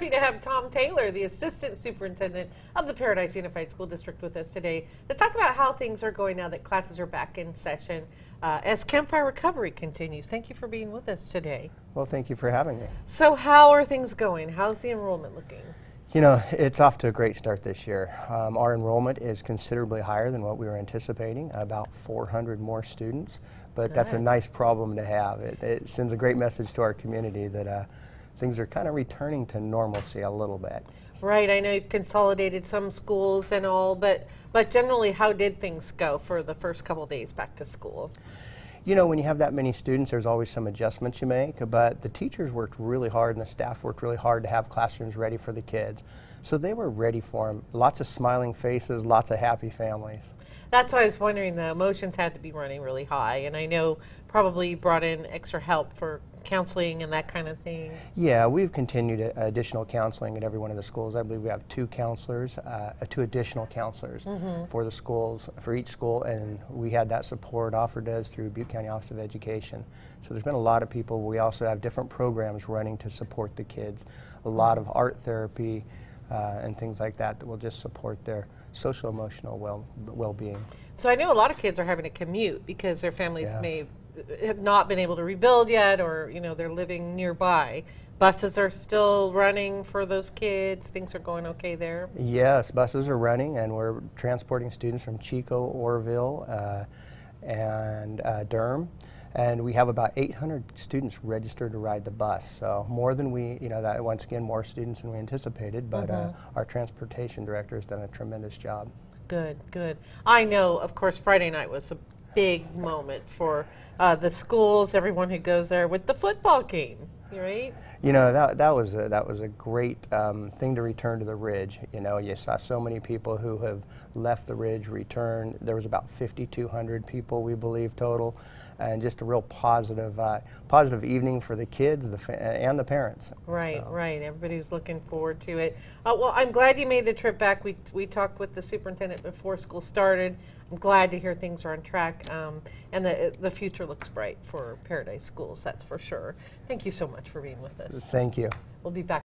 happy to have Tom Taylor, the Assistant Superintendent of the Paradise Unified School District, with us today to talk about how things are going now that classes are back in session uh, as Campfire Recovery continues. Thank you for being with us today. Well, thank you for having me. So, how are things going? How's the enrollment looking? You know, it's off to a great start this year. Um, our enrollment is considerably higher than what we were anticipating, about 400 more students, but that's a nice problem to have. It, it sends a great message to our community that uh, things are kind of returning to normalcy a little bit. Right, I know you've consolidated some schools and all, but but generally, how did things go for the first couple days back to school? You know, when you have that many students, there's always some adjustments you make, but the teachers worked really hard and the staff worked really hard to have classrooms ready for the kids. So they were ready for them. Lots of smiling faces, lots of happy families. That's why I was wondering. The emotions had to be running really high, and I know probably brought in extra help for counseling and that kind of thing. Yeah, we've continued additional counseling at every one of the schools. I believe we have two counselors, uh, two additional counselors for the schools, for each school, and we had that support offered us through Butte County Office of Education. So there's been a lot of people. We also have different programs running to support the kids, a lot of art therapy uh, and things like that that will just support their social emotional well well-being. So I know a lot of kids are having to commute because their families Yes. may have not been able to rebuild yet, or you know they're living nearby. Buses are still running for those kids. Things are going okay there. Yes, buses are running, and we're transporting students from Chico, Oroville, uh, and uh, Durham. And we have about 800 students registered to ride the bus. So more than we, you know, that once again more students than we anticipated. But uh, our transportation director has done a tremendous job. Good, good. I know, of course, Friday night was a big moment for uh, the schools, everyone who goes there with the football game, right? You know that that was a, that was a great um, thing to return to the ridge. You know, you saw so many people who have left the ridge return. There was about 5,200 people, we believe, total, and just a real positive uh, positive evening for the kids, the fa- and the parents. Right, So- right. Everybody's looking forward to it. Uh, well, I'm glad you made the trip back. We, we talked with the superintendent before school started. I'm glad to hear things are on track, um, and the the future looks bright for Paradise Schools. That's for sure. Thank you so much for being with us. Thank you. We'll be back.